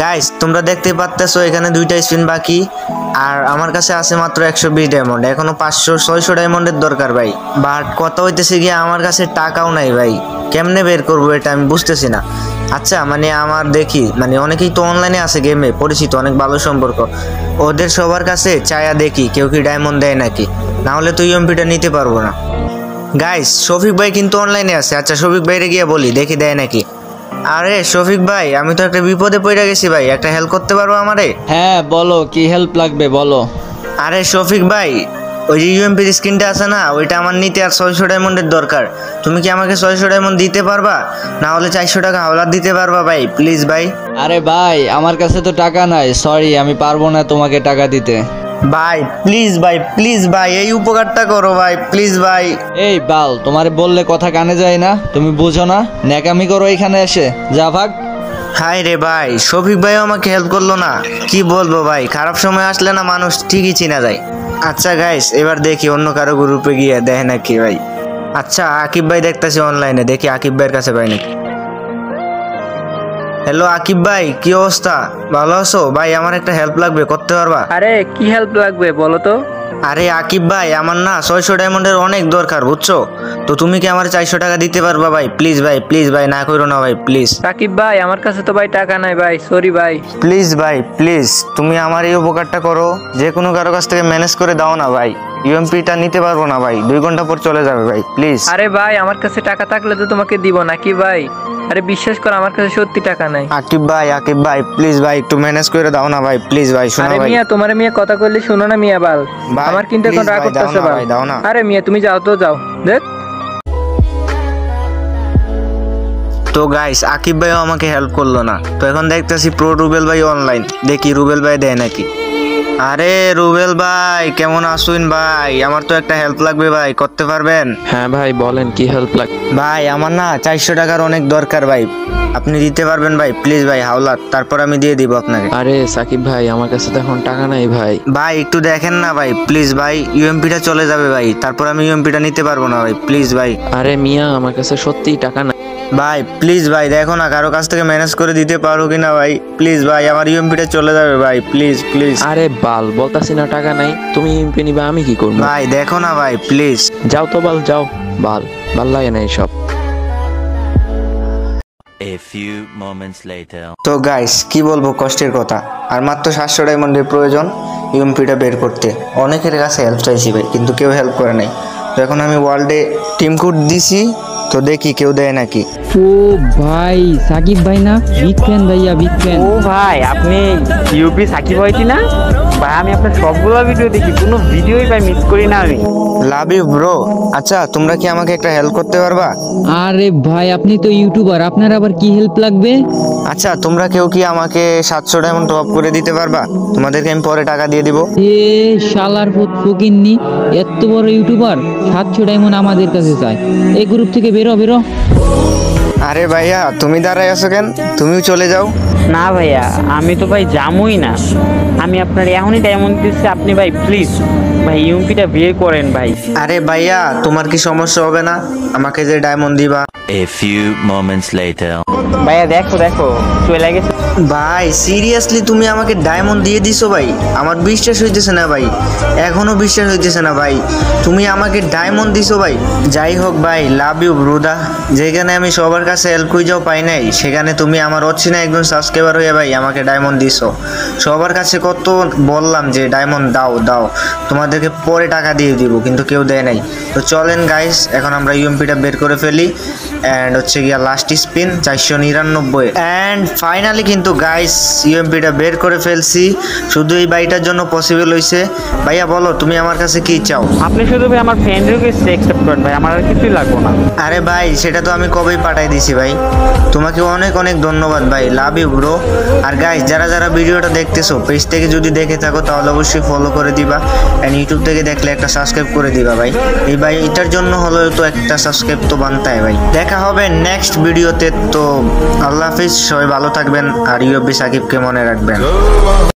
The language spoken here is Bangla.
গাইস তোমরা দেখতে পাচ্তেছো এখানে দুইটা স্পিন বাকি। আর আমার কাছে আছে মাত্র একশো বিশ ডায়মন্ড এখনও পাঁচশো, ছয়শো ডায়মন্ডের দরকার ভাই। বাট কথা হইতেছে গিয়ে আমার কাছে টাকাও নাই ভাই। কেমনে বের করব এটা আমি বুঝতেছি না। আচ্ছা মানে আমার দেখি মানে অনেকেই তো অনলাইনে আছে গেমে পরিচিত, অনেক ভালো সম্পর্ক। ওদের সবার কাছে চায়া দেখি, কেউ কি ডায়মন্ড দেয় নাকি? না হলে তো ইউএমপিটা নিতে পারব না। গাইস শফিক ভাই কিন্তু অনলাইনে আছে। আচ্ছা শফিক ভাইরে গিয়ে বলি, দেখি দেয় নাকি? আরে শফিক ভাই আমি তো একটা বিপদে পড়ে গেছি ভাই। একটা হেল্প করতে পারব আমারে? হ্যাঁ বলো কি হেল্প লাগবে বলো। আরে শফিক ভাই ওই যে ইউএমপির স্ক্রিনটা আছে না ওইটা আমার নিতে আর ছয়শো ডায়মন্ডের দরকার। তুমি কি আমাকে ছয়শো ডায়মন্ড দিতে পারবা? না হলে চারশো টাকা হাওলাত দিতে পারবা ভাই প্লিজ ভাই। আরে ভাই আমার কাছে তো টাকা নাই সরি আমি পারব না তোমাকে টাকা দিতে। ভাই প্লিজ ভাই প্লিজ ভাই এই উপকারটা করো ভাই প্লিজ ভাই। এই বাল তোমারে বললে কথা কানে যায় না তুমি বুঝো না ন্যাকামি করো এখানে এসে যা ভাগ। হাই রে ভাই শফিক ভাইও আমাকে হেল্প করল না কি বলব ভাই খারাপ সময় আসলে না মানুষ ঠিকই চিনা যায়। আচ্ছা গাইস এবার দেখি অন্য কারও গ্রুপে গিয়ে দেখে নাকি ভাই। আচ্ছা আকিব ভাই দেখতেছি অনলাইনে দেখি আকিব ভাইয়ের কাছে পাই নাকি। হ্যালো আকিব ভাই কি অবস্থা? ভালো আছো? ভাই আমার একটা হেল্প লাগবে করতে পারবা? আরে কি হেল্প লাগবে বলো তো? আরে আকিব ভাই আমার না ছয়শো ডায়মন্ডের অনেক দরকার বুঝছ? তো তুমি কি আমার চারশো টাকা দিতে পারবা ভাই? প্লিজ ভাই প্লিজ ভাই না করো না ভাই প্লিজ সাকিব ভাই আমার কাছে তো ভাই টাকা নাই ভাই সরি ভাই। প্লিজ ভাই প্লিজ তুমি আমার এই উপকারটা করো। যে কোনো কারও কাছ থেকে ম্যানেজ করে দাও না ভাই। ইউএমপিটা নিতে পারব না ভাই। দুই ঘণ্টা পর চলে যাবে ভাই প্লিজ আরে ভাই আমার কাছে টাকা থাকলে তো তোমাকে দিব নাকি ভাই? আরে বিশ্বাস করো আমার কাছে সত্যি টাকা নাই। আকিব ভাই আকিব ভাই প্লিজ ভাই একটু ম্যানেজ করে দাও না ভাই প্লিজ ভাই শোনো আরে ভাই। মিয়া তোমার মিয়া কথা কইলে শুনো না মিয়া বাল। ভাই, আমার কিন্তু এখন please রাগ ভাই, দাও করতেছে না বাল। ভাই, দাও না। আরে মিয়া তুমি যাও তো যাও। দেখ। তো গাইস আকিব ভাইও আমাকে হেল্প করল না। তো এখন দেখতেছি প্রো রুবেল ভাই অনলাইন দেখি রুবেল ভাই দেয় নাকি। আরে রুবেল ভাই কেমন আসুন ভাই? আমার তো একটা হেল্প লাগবে ভাই করতে পারবেন? হ্যাঁ ভাই বলেন কি হেল্প লাগবে ভাই আমার না চারশো টাকার অনেক দরকার ভাই। আপনি দিতে পারবেন ভাই প্লিজ ভাই হাওলাত। তারপর আমি দিয়ে দিব আপনাকে। আরে সাকিব ভাই আমার কাছে তো এখন টাকা নাই ভাই। ভাই একটু দেখেন না ভাই প্লিজ ভাই ইউএমপিটা চলে যাবে ভাই। তারপর আমি ইউএমপিটা নিতে পারব না ভাই প্লিজ ভাই। আরে মিয়া আমার কাছে সত্যিই টাকা নাই। ভাই প্লিজ ভাই দেখো না কারও কাছ থেকে ম্যানেজ করে দিতে পারো কিনা ভাই। প্লিজ ভাই আমার ইউএমপিটা চলে যাবে ভাই প্লিজ প্লিজ আরে বাল বলতাছি না টাকা নাই তুমি এমপি নিবা আমি কি করব? ভাই দেখো না ভাই প্লিজ যাও তো বাল যাও। বাল ভালো লাগে না এইসব। A few moments later. তো গাইস কি বলব কষ্টের কথা। আর মাত্র সাতশো ডায়মন্ডের প্রয়োজন ইউএমপিটা বের করতে। অনেকের কাছে হেল্প চাইছি ভাই কিন্তু কেউ হেল্প করে নাই। তো এখন আমি ওয়ার্ল্ডে টিম কোড দিছি তো দেখি কেউ দেয় নাকি? ও ভাই সাকিব ভাই না? বিগ ফ্যান ভাইয়া বিগ ফ্যান ও ভাই আপনি ইউপি সাকিব হয়েছি না ভাই আমি আপনার সবগুলো ভিডিও দেখি কোনো ভিডিওই ভাই মিস করি না আমি। লাভ ইউ ব্রো আচ্ছা তোমরা কি আমাকে একটা হেল্প করতে পারবা? আরে ভাই আপনি তো ইউটিউবার আপনার আবার কি হেল্প লাগবে? আচ্ছা তোমরা কেউ কি আমাকে সাতশো ডায়মন্ড টপ করে দিতে পারবা? তোমাদেরকে আমি পরে টাকা দিয়ে দিব। এ শালার ফুট ফকিননি এত বড় ইউটিউবার সাতশো ডায়মন্ড আমাদের কাছে চায়। এই গ্রুপ থেকে বেরো বেরো আরে ভাইয়া তুমি দাঁড়াই আছো কেন? তুমিও চলে যাও। না ভাইয়া আমি তো ভাই জামুই না। আমি আপনার এখনই ডায়মন্ড দিচ্ছি আপনি ভাই প্লিজ ভাই ইউপিটা বিয়ে করেন ভাই। আরে ভাইয়া তোমার কি সমস্যা হবে না? আমাকে যে ডায়মন্ড দিবা। A few moments later. ভাইয়া দেখো দেখো চলে গেছে। ভাই সিরিয়াসলি তুমি আমাকে ডায়মন্ড দিয়ে দিছো ভাই? আমার বিশ্বাস হইতেছে না ভাই। এখনও বিশ্বাস হইতেছে না ভাই। তুমি আমাকে ডায়মন্ড দিছো ভাই। যাই হোক ভাই লাভ ইউ ব্রুদা যেখানে আমি সবার কাছে হেল্প খুঁজেও পাই নাই। সেখানে তুমি আমার অচ্ছিনা একজন সাবস্ক্রাইবার হয়ে ভাই আমাকে ডায়মন্ড দিছো। সবার কাছে কত বললাম যে ডায়মন্ড দাও দাও। তোমাদেরকে পরে টাকা দিয়ে দিব কিন্তু কেউ দেয় নাই। তো চলেন গাইস এখন আমরা ইউএমপিটা বের করে ফেলি। অ্যান্ড হচ্ছে গিয়া লাস্ট স্পিন চারশো নিরানব্বই। অ্যান্ড ফাইনালি কিন্তু গাইস ইউএমপিটা বের করে ফেলছি। শুধু এই বাড়িটার জন্য পসিবল হয়েছে ভাইয়া বলো তুমি আমার কাছে কি চাও? আপনি শুধু ভাই আমার ফ্রেন্ড রিকোয়েস্ট অ্যাকসেপ্ট করেন ভাই আমার আর কিছুই লাগবে না। আরে ভাই সেটা তো আমি কবেই পাঠাই দিছি। ভাই। তোমাকে অনেক অনেক ধন্যবাদ ভাই। লাভ ইউ ব্রো আর গাইস যারা যারা ভিডিওটা দেখতেছো পেজ থেকে যদি দেখে থাকো, তাহলে অবশ্যই ফলো করে দিবা অ্যান্ড ইউটিউব থেকে দেখলে একটা সাবস্ক্রাইব করে দিবা ভাই। এই ভাই, এটার জন্য হলেও তো একটা সাবস্ক্রাইব তো বানতাই ভাই। দেখা হবে নেক্সট ভিডিওতে তো। আল্লাহ হাফিজ, সবাই ভালো থাকবেন আর ইউএফবি সাকিবকে মনে রাখবেন।